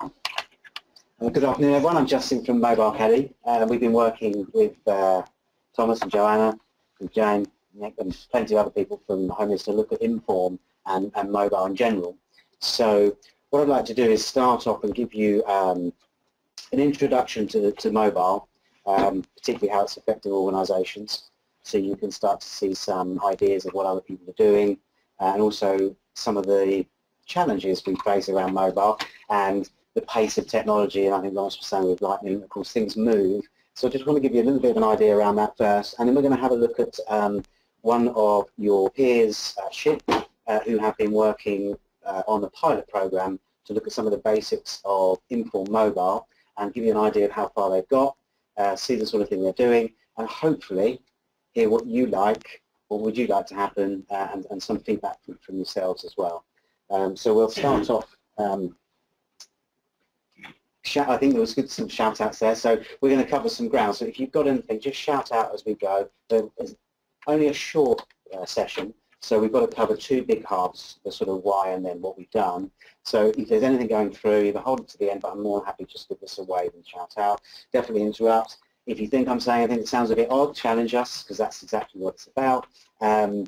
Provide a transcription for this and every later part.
Uh, good afternoon everyone, I'm Justin from MobileCaddy. Uh, we've been working with uh, Thomas and Joanna and Jane Nick and plenty of other people from Homeless to look at InForm and, and mobile in general. So what I'd like to do is start off and give you um, an introduction to, to mobile, um, particularly how it's affecting organisations, so you can start to see some ideas of what other people are doing, uh, and also some of the challenges we face around mobile and the pace of technology, and I think Lawrence was saying with Lightning, of course, things move. So I just want to give you a little bit of an idea around that first, and then we're going to have a look at um, one of your peers at SHIP uh, who have been working uh, on the pilot program to look at some of the basics of InForm Mobile and give you an idea of how far they've got, uh, see the sort of thing they're doing, and hopefully hear what you like or would you like to happen uh, and, and, some feedback from, from yourselves as well. Um, so we'll start off um, Shout, I think there was good some shout outs there. So we're going to cover some ground. So if you've got anything, just shout out as we go. There's only a short uh, session, so we've got to cover two big halves, the sort of why and then what we've done. So if there's anything going through, either hold it to the end, but I'm more than happy just give this a wave and shout out. Definitely interrupt. If you think I'm saying anything that sounds a bit odd, challenge us, because that's exactly what it's about. Um,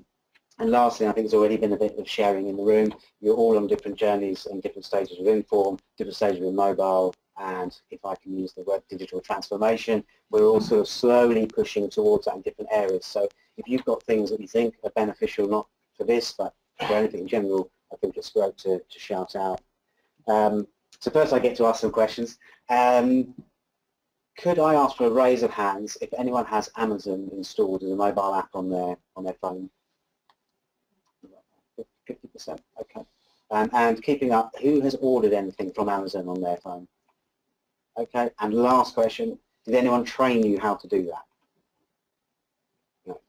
and lastly, I think there's already been a bit of sharing in the room. You're all on different journeys and different stages of InForm, different stages of mobile, and if I can use the word digital transformation, we're all sort of slowly pushing towards that in different areas. So if you've got things that you think are beneficial, not for this, but for anything in general, I think it's great to, to shout out. Um, so first I get to ask some questions. Um, could I ask for a raise of hands if anyone has Amazon installed as a mobile app on their on their phone? 50%, okay. Um, and keeping up, who has ordered anything from Amazon on their phone? Okay, and last question, did anyone train you how to do that? No.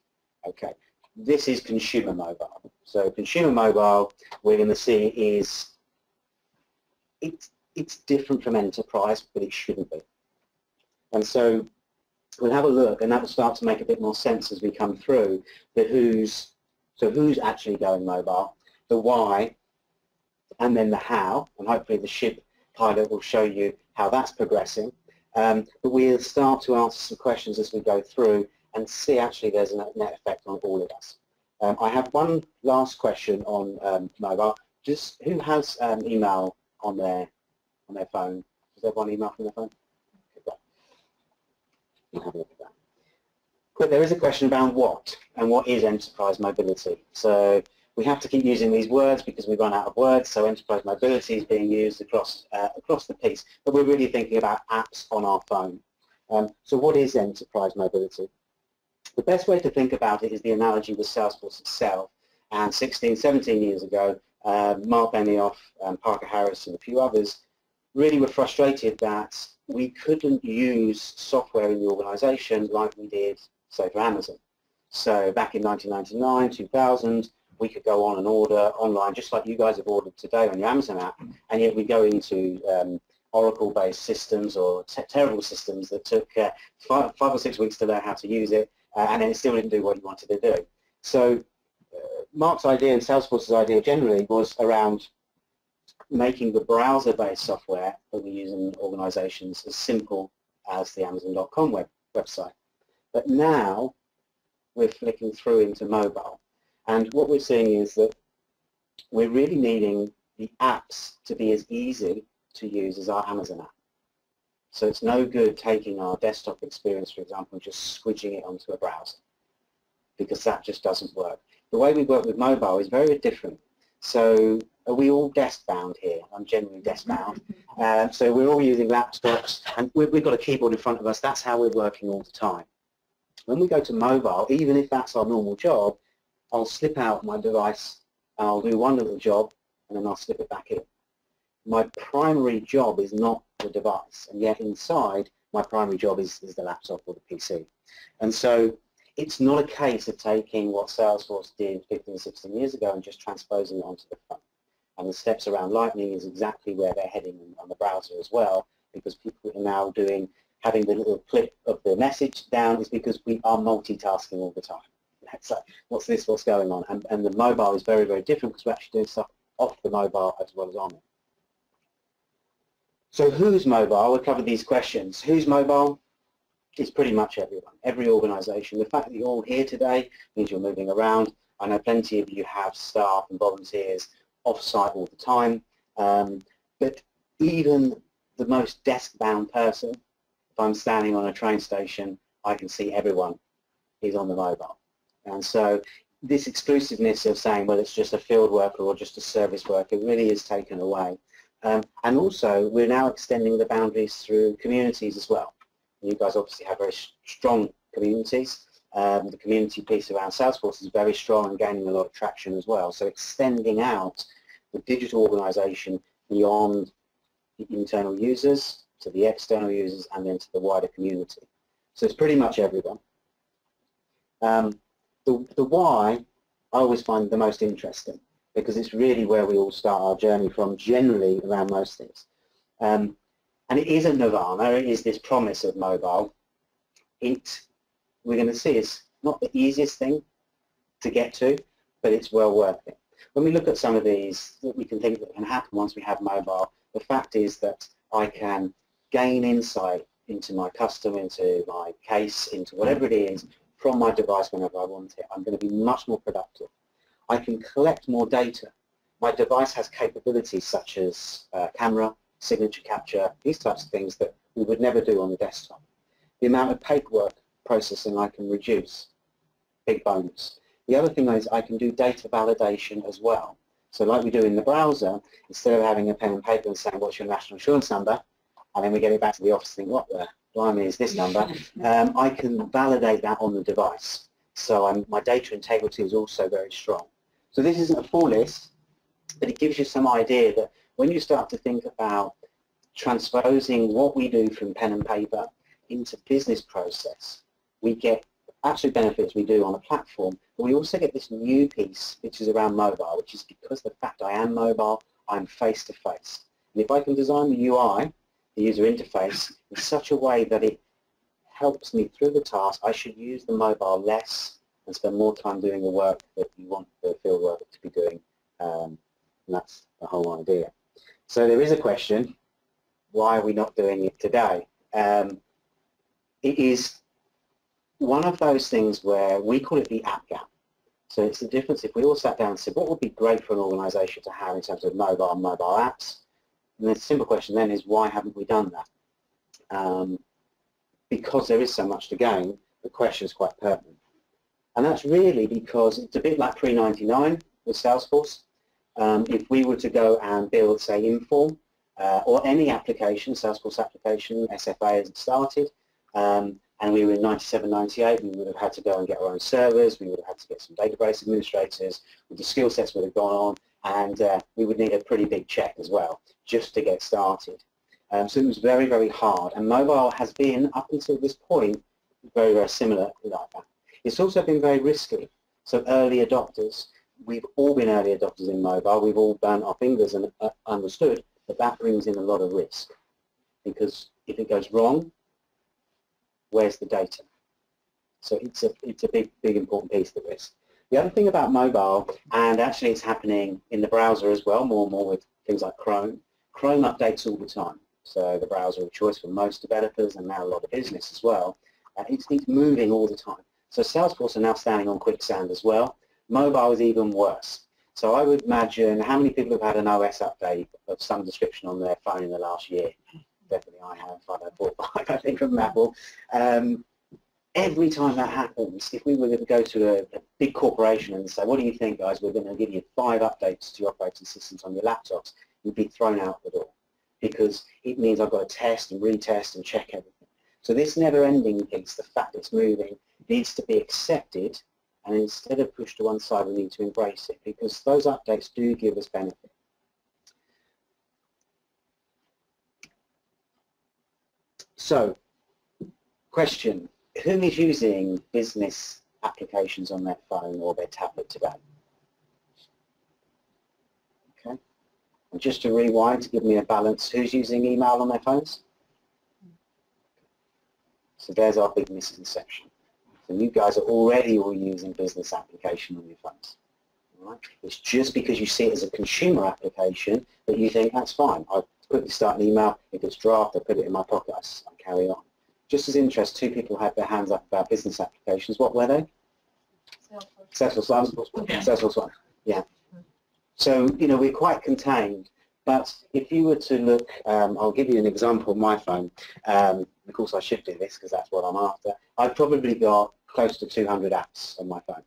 Okay, this is consumer mobile. So consumer mobile, we're going to see is, it's, it's different from enterprise, but it shouldn't be. And so we'll have a look, and that will start to make a bit more sense as we come through, the who's, so who's actually going mobile, the why, and then the how, and hopefully the ship pilot will show you how that's progressing. Um, but we'll start to answer some questions as we go through and see actually there's a net effect on all of us. Um, I have one last question on um, mobile. Just who has um, email on their on their phone? Does everyone email from their phone? Have a look at that. But there is a question about what and what is enterprise mobility. So we have to keep using these words because we run out of words, so enterprise mobility is being used across, uh, across the piece, but we're really thinking about apps on our phone. Um, so what is enterprise mobility? The best way to think about it is the analogy with Salesforce itself. And 16, 17 years ago, uh, Marc Benioff, and Parker Harris and a few others really were frustrated that we couldn't use software in the organization like we did, say, for Amazon. So back in 1999, 2000, we could go on and order online, just like you guys have ordered today on your Amazon app, and yet we go into um, Oracle-based systems or terrible systems that took uh, five, five, or six weeks to learn how to use it, uh, and then it still didn't do what you wanted to do. So uh, Marc's idea and Salesforce's idea generally was around making the browser-based software that we use in organizations as simple as the Amazon.com web, website. But now we're flicking through into mobile. And what we're seeing is that we're really needing the apps to be as easy to use as our Amazon app. So it's no good taking our desktop experience, for example, and just squidging it onto a browser because that just doesn't work. The way we work with mobile is very different. So are we all desk-bound here? I'm generally desk-bound. Uh, so we're all using laptops and we've, we've got a keyboard in front of us. That's how we're working all the time. When we go to mobile, even if that's our normal job, I'll slip out my device I'll do one little job and then I'll slip it back in. My primary job is not the device and yet inside my primary job is, is the laptop or the PC. And so it's not a case of taking what Salesforce did 15, 16 years ago and just transposing it onto the front. And the steps around Lightning is exactly where they're heading on the browser as well because people are now doing, having the little clip of the message down is because we are multitasking all the time. What's this, what's going on? And, and the mobile is very, very different because we're actually doing stuff off the mobile as well as on it. So who's mobile? We'll cover these questions. Who's mobile? It's pretty much everyone, every organisation. The fact that you're all here today means you're moving around. I know plenty of you have staff and volunteers off-site all the time. Um, but even the most desk-bound person, if I'm standing on a train station, I can see everyone is on the mobile. And so this exclusiveness of saying, well, it's just a field worker or just a service worker really is taken away. Um, and also, we're now extending the boundaries through communities as well. You guys obviously have very strong communities. Um, the community piece around Salesforce is very strong and gaining a lot of traction as well. So extending out the digital organization beyond the internal users to the external users and then to the wider community. So it's pretty much everyone. Um, the, the why I always find the most interesting because it's really where we all start our journey from generally around most things. Um, and it is a nirvana, it is this promise of mobile. It, we're going to see, it's not the easiest thing to get to, but it's well worth it. When we look at some of these that we can think that can happen once we have mobile, the fact is that I can gain insight into my customer, into my case, into whatever it is from my device whenever I want it. I'm going to be much more productive. I can collect more data. My device has capabilities such as uh, camera, signature capture, these types of things that we would never do on the desktop. The amount of paperwork processing I can reduce, big bonus. The other thing is I can do data validation as well. So like we do in the browser, instead of having a pen and paper and saying, what's your national insurance number, and then we get it back to the office and think, what the blimey is this number, um, I can validate that on the device. So I'm, my data integrity is also very strong. So this isn't a full list, but it gives you some idea that when you start to think about transposing what we do from pen and paper into business process, we get absolute benefits we do on a platform, but we also get this new piece which is around mobile, which is because the fact I am mobile, I'm face-to-face. -face. And if I can design the UI, the user interface, in such a way that it helps me through the task, I should use the mobile less and spend more time doing the work that you want the field worker to be doing. Um, and that's the whole idea. So there is a question, why are we not doing it today? Um, it is one of those things where we call it the app gap. So it's the difference if we all sat down and said, what would be great for an organization to have in terms of mobile and mobile apps? The simple question then is, why haven't we done that? Um, because there is so much to gain, the question is quite pertinent. And that's really because it's a bit like pre-99 with Salesforce. Um, if we were to go and build, say, InForm uh, or any application, Salesforce application, SFA as it started, um, and we were in 97, 98, we would have had to go and get our own servers, we would have had to get some database administrators, the skill sets would have gone on, and uh, we would need a pretty big check as well, just to get started. Um, so it was very, very hard, and mobile has been, up until this point, very, very similar like that. It's also been very risky. So early adopters, we've all been early adopters in mobile. We've all burnt our fingers and uh, understood that that brings in a lot of risk. Because if it goes wrong, where's the data? So it's a, it's a big, big important piece of this. The other thing about mobile, and actually it's happening in the browser as well, more and more with things like Chrome, Chrome updates all the time. So the browser of choice for most developers and now a lot of business as well. Uh, it's, it's moving all the time. So Salesforce are now standing on quicksand as well. Mobile is even worse. So I would imagine how many people have had an OS update of some description on their phone in the last year? Definitely I have, 5045 I think from Apple. Um, every time that happens, if we were going to go to a, a, big corporation and say, what do you think guys, we're going to give you five updates to your operating systems on your laptops, you'd be thrown out the door because it means I've got to test and retest and check everything. So this never-ending piece, the fact it's moving, needs to be accepted and instead of pushed to one side we need to embrace it because those updates do give us benefit. So, question, who is using business applications on their phone or their tablet today? Okay, and just to rewind to give me a balance, who's using email on their phones? So there's our big misconception. So you guys are already all using business application on your phones. Right? It's just because you see it as a consumer application that you think that's fine. I quickly start an email. If it's draft, I put it in my pocket, I, carry on. Just as interest, two people had their hands up about business applications. What were they? Salesforce One. Salesforce One. Yeah. So, you know, we're quite contained. But if you were to look, um, I'll give you an example of my phone. Um, of course, I should do this because that's what I'm after. I've probably got close to 200 apps on my phone.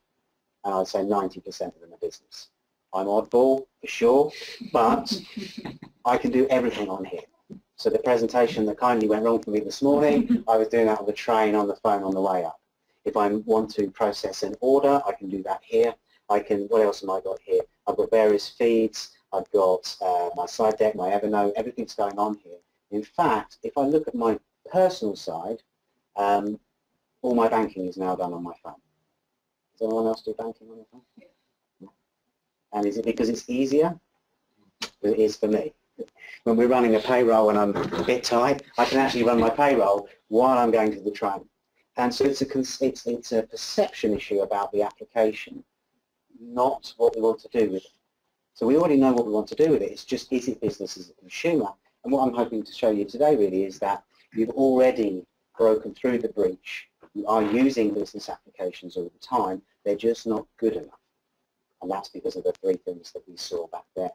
And I'd say 90% of them are business. I'm oddball, for sure, but I can do everything on here. So the presentation that kindly went wrong for me this morning, I was doing that on the train on the phone on the way up. If I want to process an order, I can do that here. I can, what else have I got here? I've got various feeds. I've got uh, my slide deck, my Evernote, everything's going on here. In fact, if I look at my personal side, um, all my banking is now done on my phone. Does anyone else do banking on their phone? Yeah. And is it because it's easier? It is for me. When we're running a payroll and I'm a bit tight, I can actually run my payroll while I'm going to the train. And so it's a, it's, it's a perception issue about the application, not what we want to do with it. So we already know what we want to do with it. It's just, is it business as a consumer? And what I'm hoping to show you today really is that you've already broken through the breach. You are using business applications all the time. They're just not good enough. And that's because of the three things that we saw back there.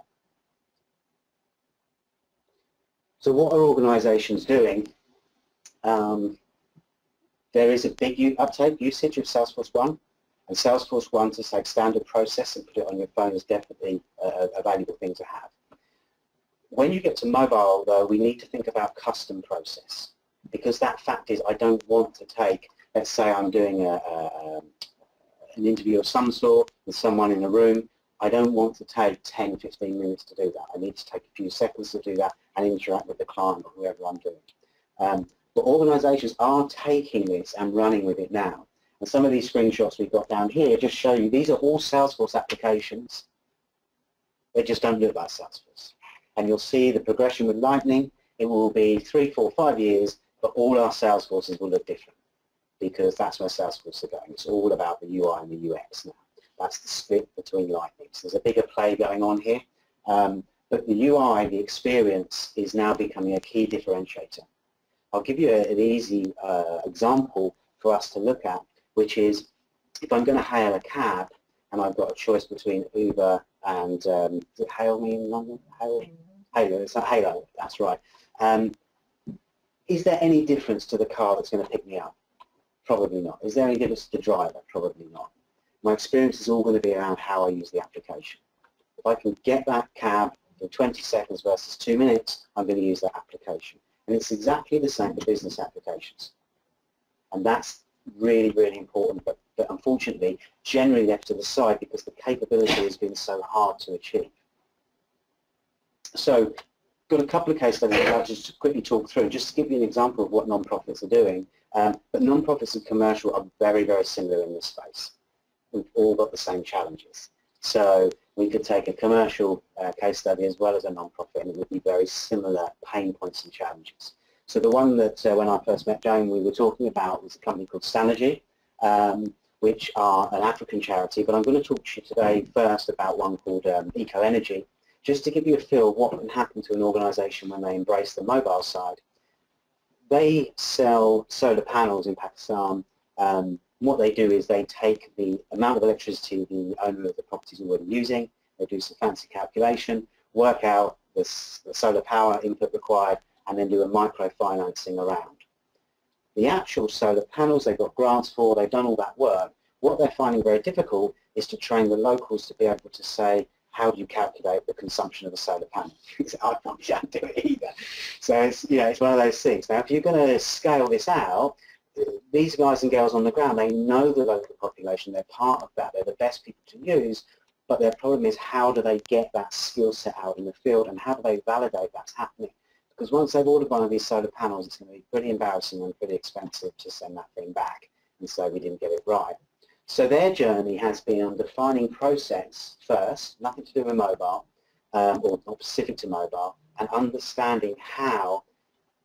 So what are organizations doing? Um, there is a big uptake usage of Salesforce One. And Salesforce One to take standard process and put it on your phone is definitely a, a valuable thing to have. When you get to mobile, though, we need to think about custom process because that fact is I don't want to take, let's say I'm doing a, a, an interview of some sort with someone in a room, I don't want to take 10, 15 minutes to do that. I need to take a few seconds to do that and interact with the client or whoever I'm doing. Um, but organizations are taking this and running with it now. And some of these screenshots we've got down here just show you these are all Salesforce applications. They just don't look like Salesforce. And you'll see the progression with Lightning. It will be three, four, five years, but all our Salesforces will look different because that's where Salesforce are going. It's all about the UI and the UX now. That's the split between Lightning. So there's a bigger play going on here. Um, but the UI, the experience, is now becoming a key differentiator. I'll give you an easy uh, example for us to look at which is if I'm going to hail a cab and I've got a choice between Uber and um, hail me in London? Hail, Hailo, it's not Hailo, that's right. Um, is there any difference to the car that's going to pick me up? Probably not. Is there any difference to the driver? Probably not. My experience is all going to be around how I use the application. If I can get that cab in 20 seconds versus two minutes, I'm going to use that application. And it's exactly the same for business applications. And that's really, really important, but, but unfortunately generally left to the side because the capability has been so hard to achieve. So got a couple of case studies like to just quickly talk through, just to give you an example of what non-profits are doing. Um, but non-profits and commercial are very, very similar in this space. We've all got the same challenges. So we could take a commercial uh, case study as well as a non-profit and it would be very similar pain points and challenges. So the one that uh, when I first met Joan we were talking about was a company called Sanergy, um, which are an African charity, but I'm going to talk to you today first about one called um, Eco Energy, just to give you a feel of what can happen to an organisation when they embrace the mobile side. They sell solar panels in Pakistan. Um, what they do is they take the amount of electricity the owner of the property is already using, they do some fancy calculation, work out the, the solar power input required, and then do a microfinancing around. The actual solar panels they've got grants for, they've done all that work. What they're finding very difficult is to train the locals to be able to say, how do you calculate the consumption of a solar panel? I can't do it either. So it's, you know, it's one of those things. Now, if you're going to scale this out, these guys and girls on the ground, they know the local population, they're part of that, they're the best people to use, but their problem is how do they get that skill set out in the field and how do they validate that's happening? Because once they've ordered one of these solar panels, it's going to be pretty embarrassing and pretty expensive to send that thing back and say we didn't get it right. So their journey has been on defining process first, nothing to do with mobile, um, or not specific to mobile, and understanding how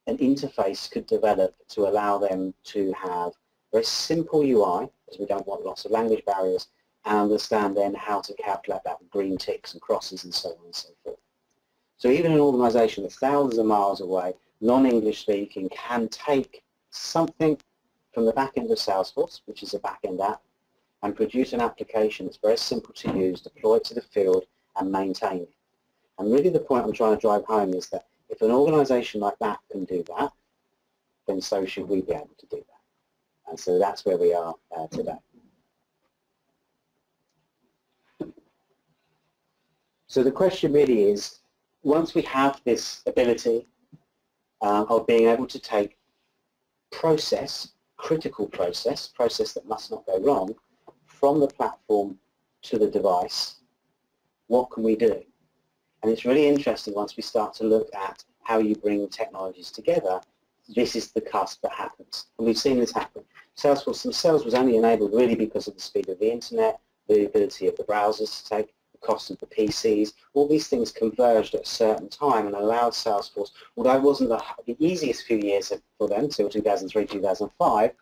an interface could develop to allow them to have very simple UI, because we don't want lots of language barriers, and understand then how to calculate that with green ticks and crosses and so on and so forth. So even an organisation that's thousands of miles away, non-English speaking, can take something from the back end of Salesforce, which is a back end app, and produce an application that's very simple to use, deploy it to the field, and maintain it. And really the point I'm trying to drive home is that if an organisation like that can do that, then so should we be able to do that. And so that's where we are uh, today. So the question really is, once we have this ability uh, of being able to take process, critical process, process that must not go wrong, from the platform to the device, what can we do? And it's really interesting once we start to look at how you bring technologies together, this is the cusp that happens. And we've seen this happen. Salesforce themselves was only enabled really because of the speed of the internet, the ability of the browsers to take the cost of the PCs, all these things converged at a certain time and allowed Salesforce, although it wasn't the, the easiest few years for them until 2003, 2005,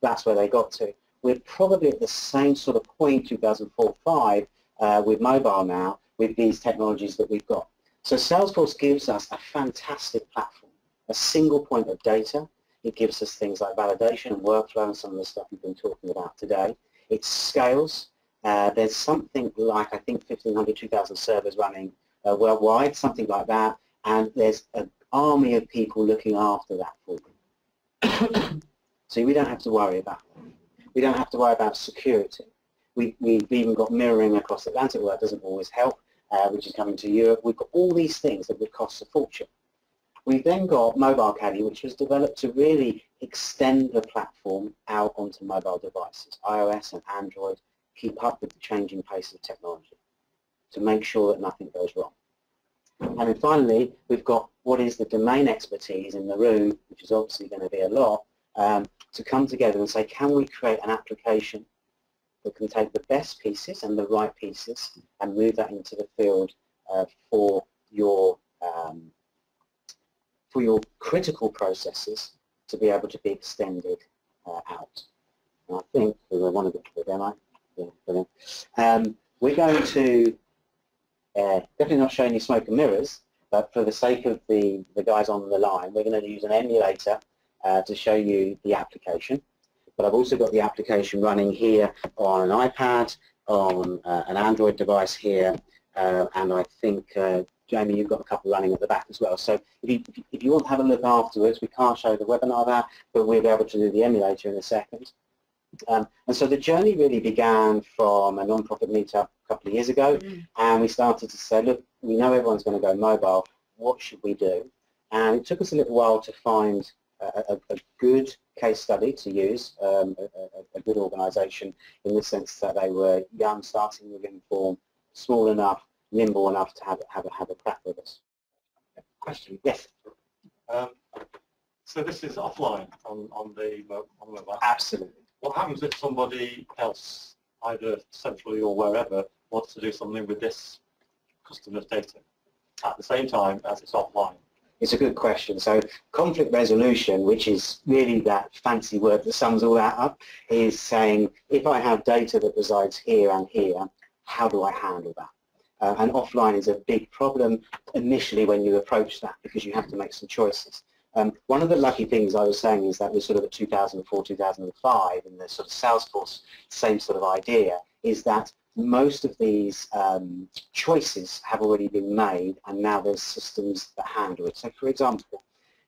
that's where they got to. We're probably at the same sort of point, 2004-5, uh, with mobile now, with these technologies that we've got. So Salesforce gives us a fantastic platform, a single point of data. It gives us things like validation and workflow and some of the stuff we've been talking about today. It scales uh, there's something like, I think, 1,500, 2,000 servers running uh, worldwide, something like that, and there's an army of people looking after that for you. so we don't have to worry about that. We don't have to worry about security. We, we've even got mirroring across Atlantic, well, that doesn't always help, uh, which is coming to Europe. We've got all these things that would cost a fortune. We've then got MobileCaddy, which was developed to really extend the platform out onto mobile devices, iOS and Android, keep up with the changing pace of technology to make sure that nothing goes wrong. And then finally, we've got what is the domain expertise in the room, which is obviously going to be a lot, um, to come together and say, can we create an application that can take the best pieces and the right pieces and move that into the field uh, for your um, for your critical processes to be able to be extended uh, out. And I think we to get to the demo. Yeah, brilliant. Um, we're going to, uh, definitely not show any smoke and mirrors, but for the sake of the, the guys on the line, we're going to use an emulator uh, to show you the application. But I've also got the application running here on an iPad, on uh, an Android device here, uh, and I think, uh, Jamie, you've got a couple running at the back as well. So if you, if you want to have a look afterwards, we can't show the webinar that, but we'll be able to do the emulator in a second. Um, and so the journey really began from a non-profit meetup a couple of years ago, mm. and we started to say, look, we know everyone's going to go mobile. What should we do? And it took us a little while to find a, a, good case study to use, um, a, a, good organisation in the sense that they were young, starting with InForm, small enough, nimble enough to have, have, a, have a crack with us. Question? Yes. Um, so this is offline on, on the on the mobile? Absolutely. What happens if somebody else, either centrally or wherever, wants to do something with this customer's data at the same time as it's offline? It's a good question. So conflict resolution, which is really that fancy word that sums all that up, is saying if I have data that resides here and here, how do I handle that? Uh, and offline is a big problem initially when you approach that because you have to make some choices. Um, one of the lucky things I was saying is that we're sort of at 2004, 2005 and the sort of Salesforce same sort of idea is that most of these um, choices have already been made and now there's systems that handle it. So for example,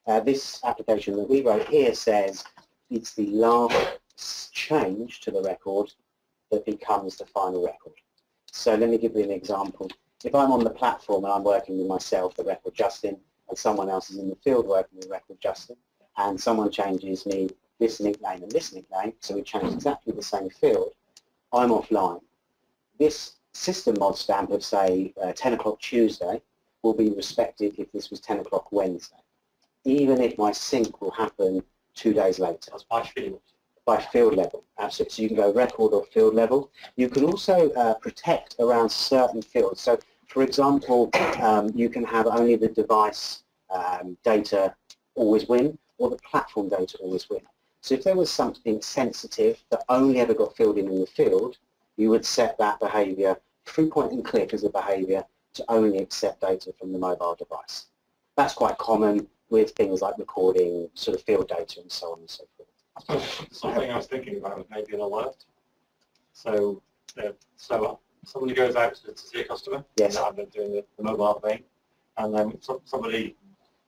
uh, this application that we wrote here says it's the last change to the record that becomes the final record. So let me give you an example. If I'm on the platform and I'm working with myself, the record Justin, and someone else is in the field working with record Justin, and someone changes me this nickname and this nickname, so we change exactly the same field, I'm offline. This system mod stamp of, say, uh, 10 o'clock Tuesday will be respected if this was 10 o'clock Wednesday, even if my sync will happen two days later. That's by field. By field level, absolutely. So you can go record or field level. You can also uh, protect around certain fields. So for example, um, you can have only the device um, data always win or the platform data always win. So if there was something sensitive that only ever got filled in in the field, you would set that behavior through point and click as a behavior to only accept data from the mobile device. That's quite common with things like recording sort of field data and so on and so forth. Something I was thinking about was maybe an alert. So, uh, so uh, somebody goes out to, to see a customer, Yes. and they're doing the, the mobile thing, and then somebody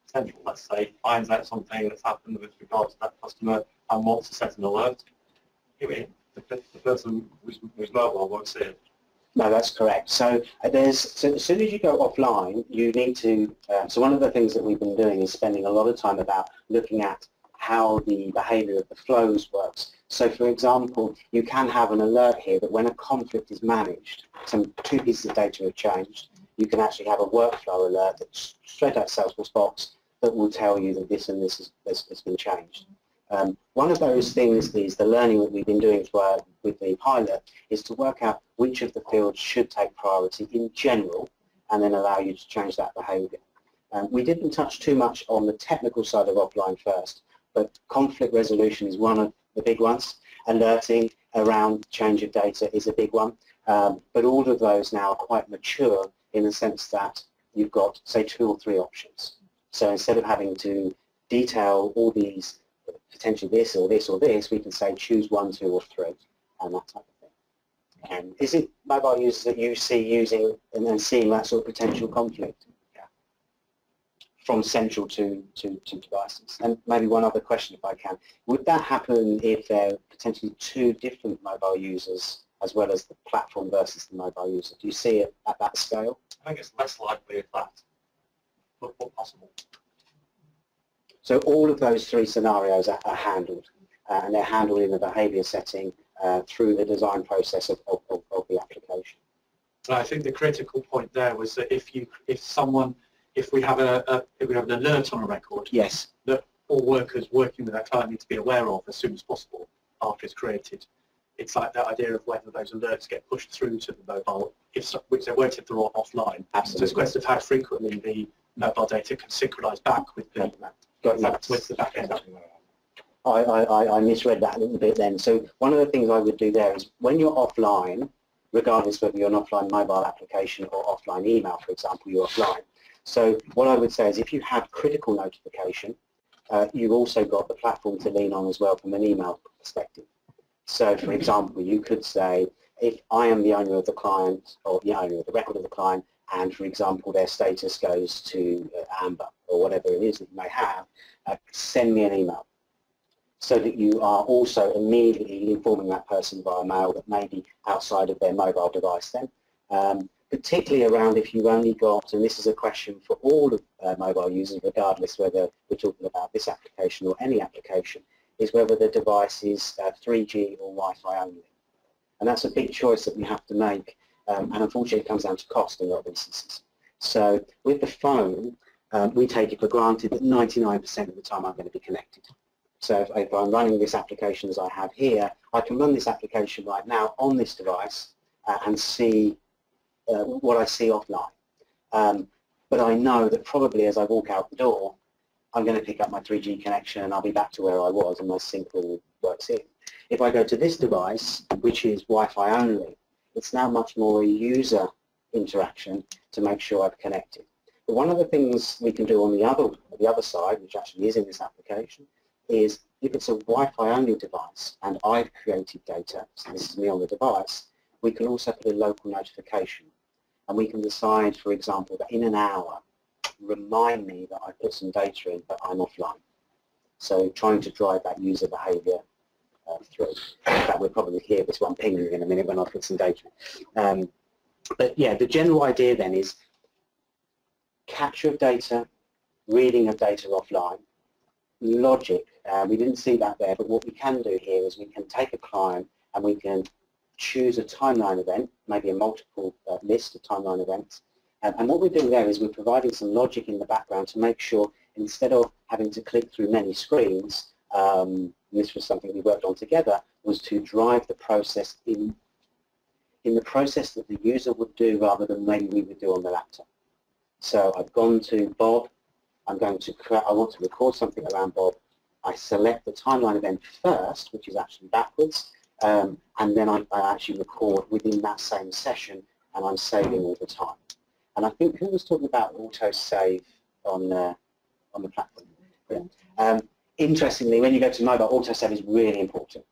central, let's say, finds out something that's happened with regard to that customer and wants to set an alert. I mean, the, person who's, mobile won't see it. No, that's correct. So uh, there's so as soon as you go offline, you need to. Um, so one of the things that we've been doing is spending a lot of time about looking at how the behaviour of the flows works. So for example, you can have an alert here that when a conflict is managed, some two pieces of data have changed, you can actually have a workflow alert that's straight out Salesforce box that will tell you that this and this has, has been changed. Um, one of those things is the learning that we've been doing for, with the pilot is to work out which of the fields should take priority in general and then allow you to change that behaviour. Um, we didn't touch too much on the technical side of offline first, but conflict resolution is one of the big ones. Alerting around change of data is a big one. Um, but all of those now are quite mature in the sense that you've got, say, two or three options. So instead of having to detail all these potentially this or this or this, we can say choose one, two, or three, and that type of thing. And is it mobile users that you see using and then seeing that sort of potential conflict? From central to, to, to devices. And maybe one other question if I can. Would that happen if there are potentially two different mobile users as well as the platform versus the mobile user? Do you see it at that scale? I think it's less likely if that, but possible. So all of those three scenarios are, are handled, uh, and they're handled in the behaviour setting uh, through the design process of, of, of, the application. I think the critical point there was that if you, if someone, if we have a, a if we have an alert on a record, Yes, that all workers working with our client need to be aware of as soon as possible after it's created. It's like that idea of whether those alerts get pushed through to the mobile, if so, which they won't if they're off- offline. So it's a question of how frequently the mobile data can synchronize back with the The back end. I, I, I- I misread that a little bit then. So one of the things I would do there is when you're offline, regardless whether you're an offline mobile application or offline email, for example, you're offline. So what I would say is if you have critical notification, uh, you've also got the platform to lean on as well from an email perspective. So for example, you could say, if I am the owner of the client or the owner of the record of the client, and for example, their status goes to uh, Amber or whatever it is that you may have, uh, send me an email so that you are also immediately informing that person via mail that may be outside of their mobile device then. Um, particularly around if you've only got, and this is a question for all of uh, mobile users regardless whether we're talking about this application or any application, is whether the device is uh, 3G or Wi-Fi only. And that's a big choice that we have to make um, and unfortunately it comes down to cost in a lot of instances. So with the phone, um, we take it for granted that 99% of the time I'm going to be connected. So if, if I'm running this application as I have here, I can run this application right now on this device uh, and see uh, what I see offline. Um, but I know that probably as I walk out the door, I'm going to pick up my 3G connection and I'll be back to where I was and my sync all works in. If I go to this device, which is Wi-Fi only, it's now much more a user interaction to make sure I've connected. But one of the things we can do on the other, the other side, which actually is in this application, is if it's a Wi-Fi only device and I've created data, so this is me on the device, we can also put a local notification. And we can decide, for example, that in an hour, remind me that I put some data in, but I'm offline. So trying to drive that user behavior uh, through. In fact, we'll probably hear this one pinging in a minute when I put some data in. Um, but yeah, the general idea then is capture of data, reading of data offline, logic. Uh, we didn't see that there, but what we can do here is we can take a client and we can choose a timeline event, maybe a multiple uh, list of timeline events. And what we're doing there is we're providing some logic in the background to make sure instead of having to click through many screens, um, this was something we worked on together, was to drive the process in in the process that the user would do rather than maybe we would do on the laptop. So I've gone to Bob, I'm going to I want to record something around Bob. I select the timeline event first, which is actually backwards, um, and then I, I actually record within that same session and I'm saving all the time. And I think who was talking about auto save on uh, on the platform? Yeah. Um, interestingly, when you go to mobile, auto save is really important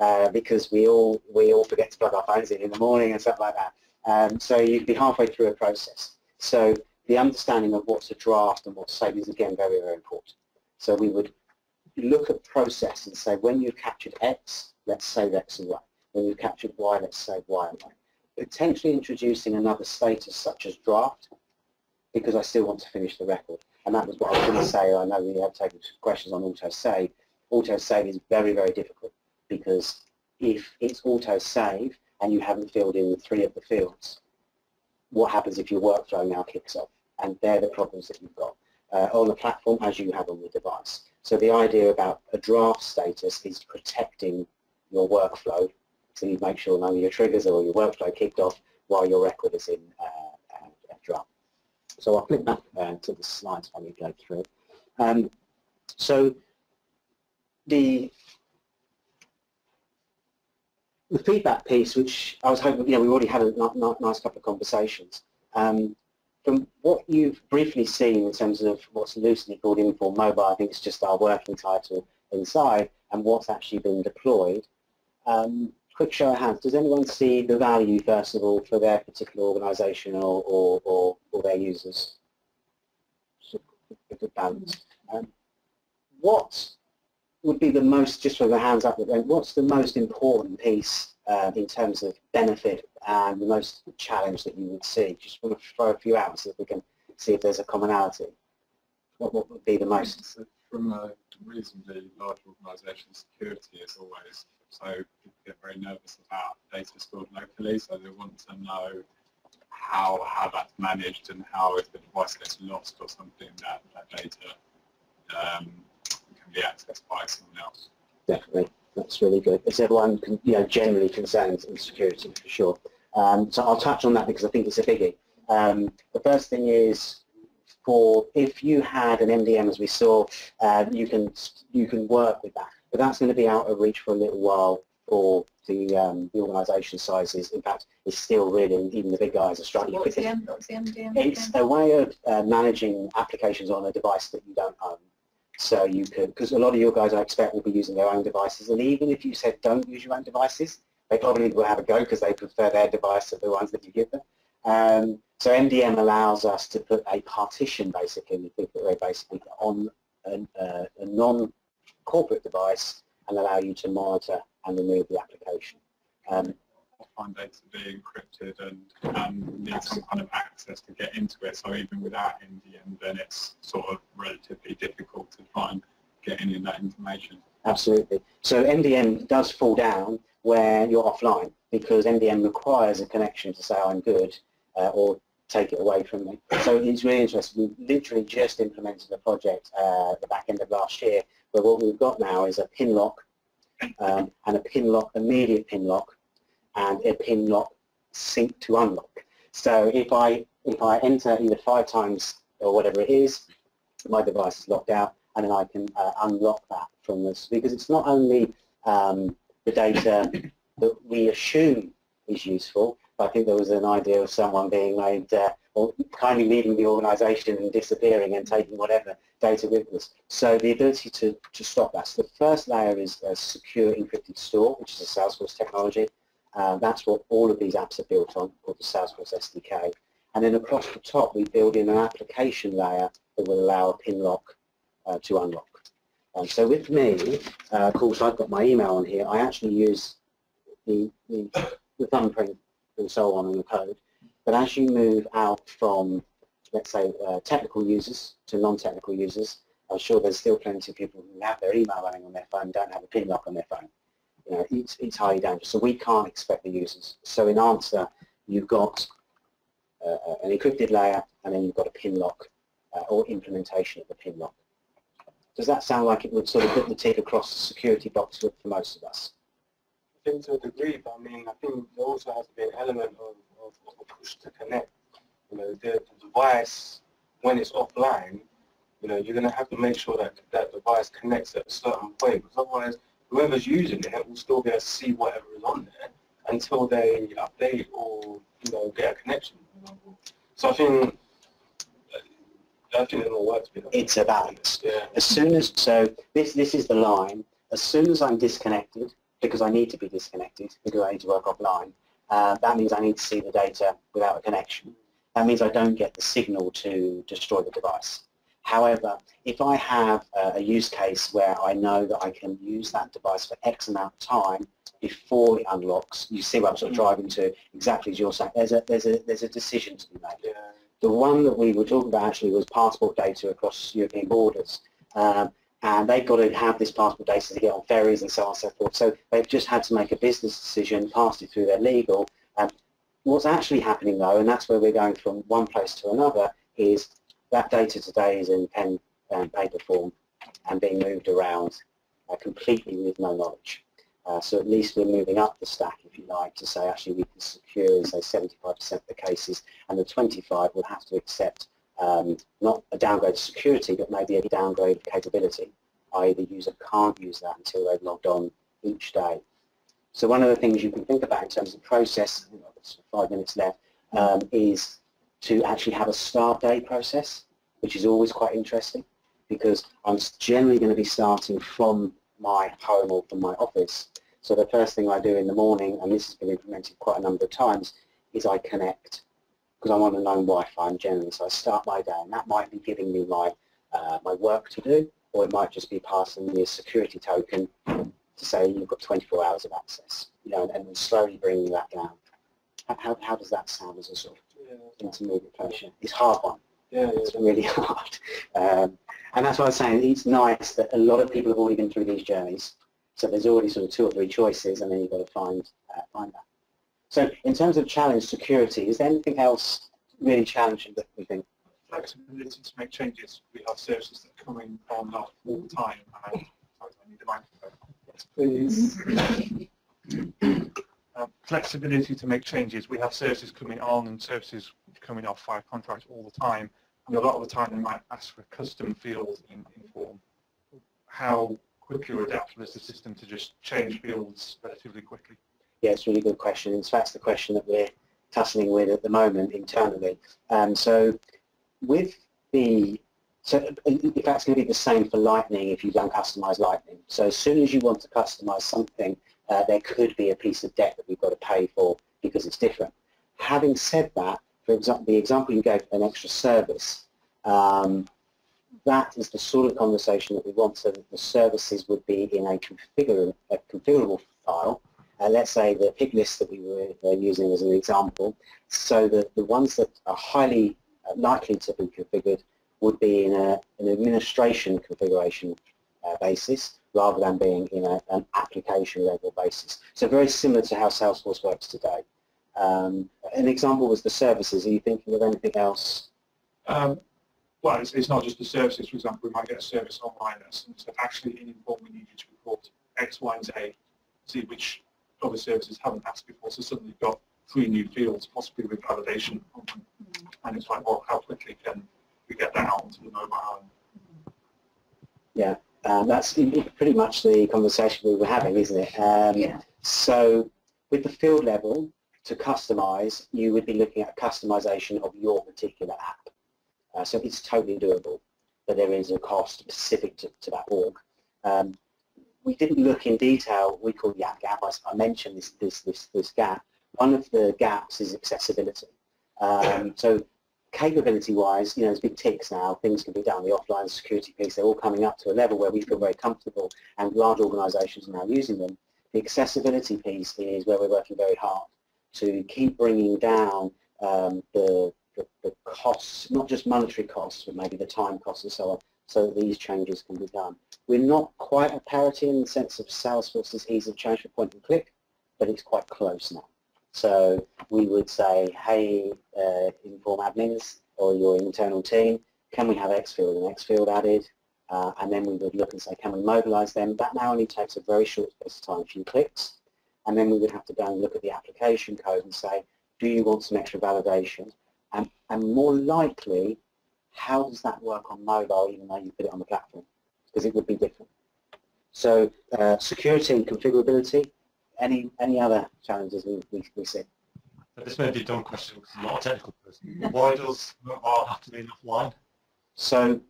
uh, because we all we all forget to plug our phones in in the morning and stuff like that. Um, so you'd be halfway through a process. So the understanding of what's a draft and what's saved is again very very important. So we would look at process and say when you've captured X, let's save X and Y. When you've captured Y, let's save Y and Y. Potentially introducing another status such as draft because I still want to finish the record. And that was what I was going to say. I know we have taken questions on auto-save. Auto-save is very, very difficult because if it's auto-save and you haven't filled in three of the fields, what happens if your workflow now kicks off? And they're the problems that you've got uh, on the platform as you have on the device. So the idea about a draft status is protecting your workflow so you make sure none of your triggers or your workflow kicked off while your record is in uh, a draft. So I'll click back uh, to the slides while we go through. Um, so the the feedback piece, which I was hoping, you know, we already had a nice couple of conversations. Um, from what you've briefly seen in terms of what's loosely called InForm Mobile, I think it's just our working title inside, and what's actually been deployed. Um, quick show of hands, does anyone see the value, first of all, for their particular organisation or, or, or, or, their users? Good balance. Um, what would be the most, just for the hands up, what's the most important piece uh, in terms of benefit and the most challenge that you would see? Just want to throw a few out so if we can see if there's a commonality. What, what would be the most? From a reasonably large organisation, security is always, so people get very nervous about data stored locally, so they want to know how, how that's managed and how if the device gets lost or something, that, that data um, can be accessed by someone else. Definitely. That's really good. It's everyone you know, generally concerned in security for sure. Um, so I'll touch on that because I think it's a biggie. Um, the first thing is for if you had an MDM as we saw, uh, you can you can work with that, but that's going to be out of reach for a little while for the um, the organisation sizes. In fact, it's still really even the big guys are struggling. What's the, M, what's the MDM? It's a way of uh, managing applications on a device that you don't own. So you could, because a lot of your guys I expect will be using their own devices, and even if you said don't use your own devices, they probably will have a go because they prefer their device to the ones that you give them. Um, so MDM allows us to put a partition basically, basically on a, uh, a non-corporate device and allow you to monitor and remove the application. Um, offline data to be encrypted and um, need some kind of access to get into it. So even without MDM, then it's sort of relatively difficult to find get any of that information. Absolutely. So MDM does fall down where you're offline because MDM requires a connection to say I'm good uh, or take it away from me. So it's really interesting. We literally just implemented a project uh, the back end of last year where what we've got now is a pin lock um, and a pin lock, immediate pin lock and a pin lock sync to unlock. So if I if I enter either five times or whatever it is, my device is locked out, and then I can uh, unlock that from this because it's not only um, the data that we assume is useful. I think there was an idea of someone being made uh, or kindly leaving the organisation and disappearing and taking whatever data with us. So the ability to, to stop that. So the first layer is a secure encrypted store, which is a Salesforce technology. Uh, that's what all of these apps are built on, called the Salesforce SDK. And then across the top, we build in an application layer that will allow a pin lock uh, to unlock. Um, so with me, uh, of course, I've got my email on here. I actually use the, the, the thumbprint and so on in the code. But as you move out from, let's say, uh, technical users to non-technical users, I'm sure there's still plenty of people who have their email running on their phone, don't have a pin lock on their phone know, it's, it's highly dangerous. So we can't expect the users. So in answer, you've got uh, uh, an encrypted layer and then you've got a pin lock uh, or implementation of the pin lock. Does that sound like it would sort of put the tick across the security box for, for most of us? I think to a degree, but I mean, I think there also has to be an element of, of, of a push to connect. You know, the, the device, when it's offline, you know, you're going to have to make sure that that device connects at a certain point, because otherwise whoever's using it will still be able to see whatever is on there until they update or you know get a connection. So I think, I think it'll work to be honest. It's a balance. Yeah. As soon as, so this, this is the line, as soon as I'm disconnected, because I need to be disconnected, because I need to work offline, uh, that means I need to see the data without a connection. That means I don't get the signal to destroy the device. However, if I have a, use case where I know that I can use that device for X amount of time before it unlocks, you see what I'm sort of driving to, exactly as you're saying, there's a, there's a, there's a decision to be made. Yeah. The one that we were talking about actually was passport data across European borders. Um, and they've got to have this passport data to get on ferries and so on and so forth. So they've just had to make a business decision, passed it through their legal. Um, what's actually happening though, and that's where we're going from one place to another, is that data today is in pen and paper form and being moved around uh, completely with no knowledge. Uh, so at least we're moving up the stack, if you like, to say actually we can secure say 75% of the cases, and the 25 will have to accept um, not a downgrade of security, but maybe a downgrade of capability, i.e. the user can't use that until they've logged on each day. So one of the things you can think about in terms of process, five minutes left, um, is to actually have a start day process, which is always quite interesting because I'm generally going to be starting from my home or from my office. So the first thing I do in the morning, and this has been implemented quite a number of times, is I connect because I'm on a known Wi-Fi generally. So I start my day, and that might be giving me my uh, my work to do, or it might just be passing me a security token to say you've got 24 hours of access, you know, and then slowly bringing that down. How, how, does that sound as a sort of. Intermediate function? It's a hard one. Yeah, yeah. It's really hard. Um, and that's why I was saying it's nice that a lot of people have already been through these journeys. So there's already sort of two or three choices and then you've got to find, uh, find that. So in terms of challenge security, is there anything else really challenging that we think? flexibility to make changes. We have services that come in on and off all the time. And I need the microphone. Yes, Please. Um, flexibility to make changes. We have services coming on and services coming off via contracts all the time. And a lot of the time they might ask for custom fields in, in form. How quickly or adaptable is the system to just change fields relatively quickly? Yeah, it's a really good question. Fact, it's the question that we're tussling with at the moment internally. Um, so with the, so if that's going to be the same for Lightning if you don't customize Lightning. So as soon as you want to customize something, uh, there could be a piece of debt that we've got to pay for because it's different. Having said that, for example, the example you gave, an extra service, um, that is the sort of conversation that we want so that the services would be in a, configurable, a configurable file uh, let's say the pick list that we were uh, using as an example, so that the ones that are highly uh, likely to be configured would be in a, an administration configuration uh, basis rather than being in a, an application level basis. So very similar to how Salesforce works today. Um, an example was the services. Are you thinking of anything else? Um, well, it's, it's not just the services. For example, we might get a service online that says, actually in InForm we need you to report X, Y, and Z, see which other services haven't asked before. So suddenly you've got three new fields, possibly with validation. And it's like, well, how quickly can we get that out onto the mobile? Yeah, um, that's pretty much the conversation we were having, isn't it? Um, Yeah. So with the field level, to customize, you would be looking at customization of your particular app. Uh, so it's totally doable, but there is a cost specific to, to that org. Um, we didn't look in detail, we call the app gap, I, I mentioned this, this, this, this gap. One of the gaps is accessibility. Um, so capability-wise, you know, there's big ticks now, things can be done, the offline security piece, they're all coming up to a level where we feel very comfortable and large organisations are now using them. The accessibility piece is where we're working very hard to keep bringing down um, the, the, the costs, not just monetary costs, but maybe the time costs and so on, so that these changes can be done. We're not quite at parity in the sense of Salesforce's ease of change for point and click, but it's quite close now. So we would say, hey, uh, InForm admins or your internal team, can we have X field and X field added? Uh, and then we would look and say, can we mobilize them? That now only takes a very short space of time, a few clicks. And then we would have to go and look at the application code and say, do you want some extra validation? And, and more likely, how does that work on mobile even though you put it on the platform? Because it would be different. So uh, security and configurability, any any other challenges we, we, we see? This may be a dumb question because I'm not a technical person. Why does mobile have to be offline? So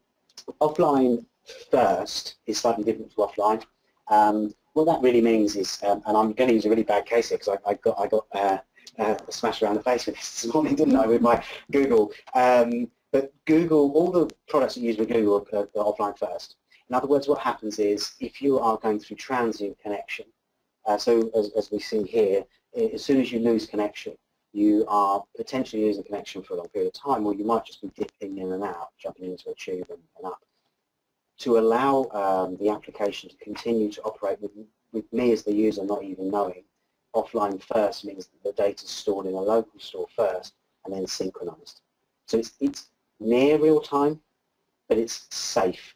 offline first is slightly different to offline. Um, what that really means is, um, and I'm going to use a really bad case here because I, I, got I got uh, uh, smashed around the face with this this morning, didn't I, with my Google. Um, but Google, all the products that you use with Google are, are offline first. In other words, what happens is if you are going through transient connection, uh, so as, as we see here, as soon as you lose connection, you are potentially losing connection for a long period of time, or you might just be dipping in and out, jumping into a tube and, and up. To allow um, the application to continue to operate with, with me as the user not even knowing, offline first means that the data is stored in a local store first and then synchronized. So it's, it's near real time, but it's safe.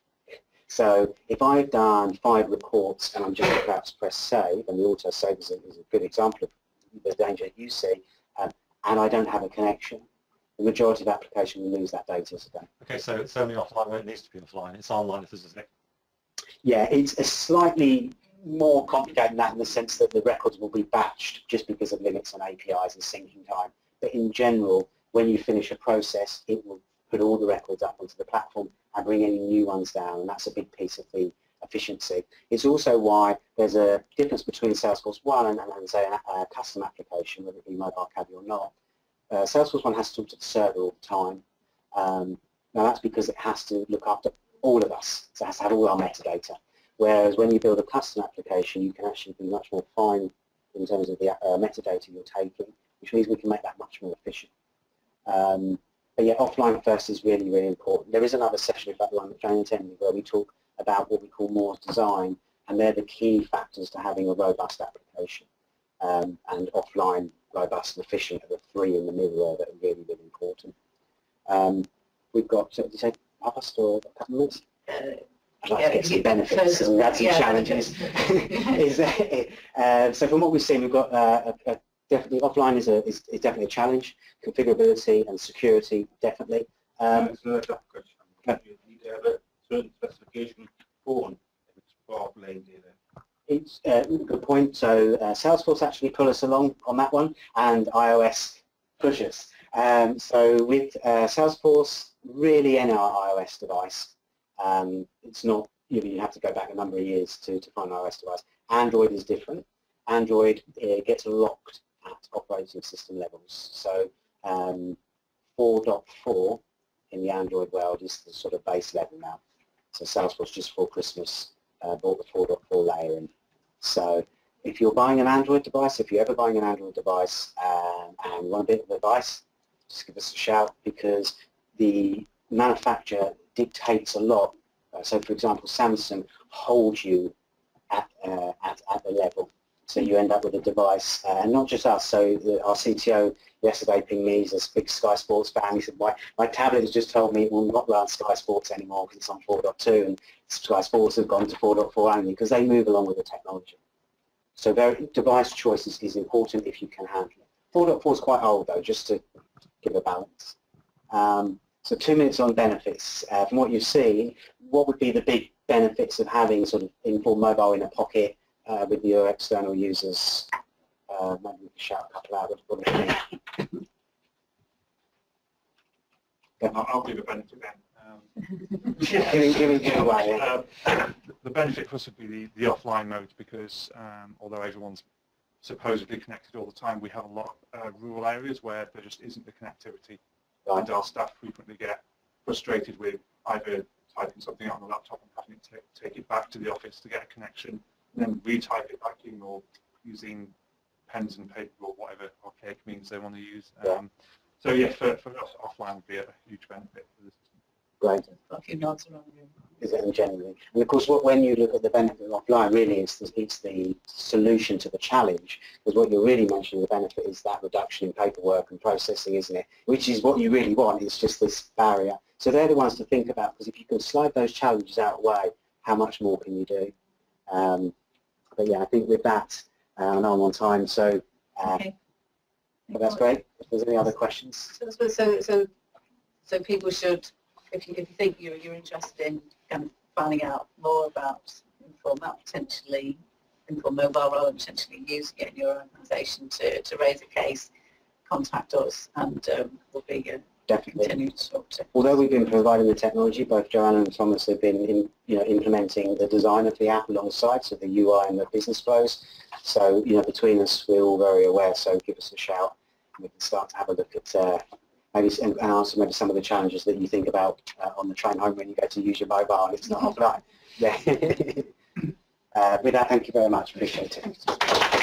So if I've done five reports and I'm just about to press save, and the auto save is a, is a good example of the danger you see, um, and I don't have a connection, the majority of application will lose that data today. Okay, so it's only offline when it needs to be offline. It's online if there's a Yeah, it's a slightly more complicated than that in the sense that the records will be batched just because of limits on APIs and syncing time. But in general, when you finish a process, it will put all the records up onto the platform and bring any new ones down, and that's a big piece of the efficiency. It's also why there's a difference between Salesforce 1 and, and say, a, a custom application, whether it be MobileCaddy or not. Uh, Salesforce 1 has to talk to the server all the time. Um, now that's because it has to look after all of us, so it has to have all our metadata. Whereas when you build a custom application, you can actually be much more fine in terms of the uh, metadata you're taking, which means we can make that much more efficient. Um, but yeah, offline first is really, really important. There is another session, fact, one that Jane attended, where we talk about what we call Moore's design, and they're the key factors to having a robust application. Um, and offline, robust and efficient are the three in the middle there that are really, really important. Um, we've got, so, did you say half past or a couple of minutes? I'd like to get some benefits and we had some yeah, challenges. is, uh, so from what we've seen, we've got uh, a, a definitely offline is, a, is, is definitely a challenge. Configurability and security, definitely. Um, It's a tough question. You need to have a certain specification phone if it's for offline data. It's uh, a good point. So uh, Salesforce actually pull us along on that one, and iOS push us. Um, so with uh, Salesforce, really in our iOS device, um, it's not, you, know, you have to go back a number of years to, to find an iOS device. Android is different. Android uh, gets locked at operating system levels. So um, 4.4 in the Android world is the sort of base level now. So Salesforce just before Christmas uh, bought the 4.4 layer in. So if you're buying an Android device, if you're ever buying an Android device um, and want a bit of advice, just give us a shout because the manufacturer dictates a lot. Uh, so for example, Samsung holds you at, uh, at, at the level. So you end up with a device, uh, and not just us. So the, our CTO yesterday pinged me, he's a big Sky Sports fan. He said, my, my tablet has just told me it will not run Sky Sports anymore because it's on 4.2 and Sky Sports have gone to 4.4 only because they move along with the technology. So very, device choice is, important if you can handle it. 4.4 is quite old though, just to give a balance. Um, so two minutes on benefits. Uh, from what you've seen, what would be the big benefits of having sort of InForm mobile in a pocket uh, with your external users? Uh, we can shout out. You think? I'll, I'll a benefit then. Give give. Um, the benefit for us would be the, the offline mode because um, although everyone's supposedly connected all the time, we have a lot of uh, rural areas where there just isn't the connectivity Right. and our staff frequently get frustrated with either typing something out on the laptop and having to take, take it back to the office to get a connection, and then retype it back in or using pens and paper or whatever archaic means they want to use. Yeah. Um, so yeah, for, for us, offline would be a huge benefit for the system. Great. Got a few nods around the room. is it generally. And of course, what, when you look at the benefit of offline, really it's the, it's the solution to the challenge. Because what you're really mentioning, the benefit is that reduction in paperwork and processing, isn't it? Which is what you really want. It's just this barrier. So they're the ones to think about. Because if you can slide those challenges out of the way, how much more can you do? Um, but yeah, I think with that, uh, I know I'm on time, so uh, Okay. but that's great. If there's any other questions, So, so, so, so, people should, if you, if you think you're, you're interested in kind of finding out more about Informat, potentially InForm Mobile rather than potentially using it in your organisation to, to raise a case, contact us and um, we'll be uh, Definitely. continuing to talk to. Although we've been providing the technology, both Joanna and Thomas have been in, you know, implementing the design of the app alongside, so the UI and the business flows. So, you know, between us, we're all very aware, so give us a shout and we can start to have a look at uh, maybe and answer maybe some of the challenges that you think about uh, on the train home when you go to use your mobile and it's not offline. Yeah. uh, with that, thank you very much. Appreciate it.